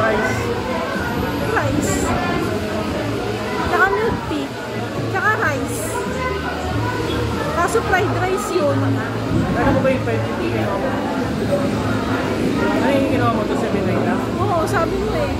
rice. Rice. Tsaka milk tea. Tsaka rice. Kaso fried rice yun. Ano mo ba yung fried tea kinawa mo? Ano yung kinawa mo to? 7 na? Oo, sabi mo eh.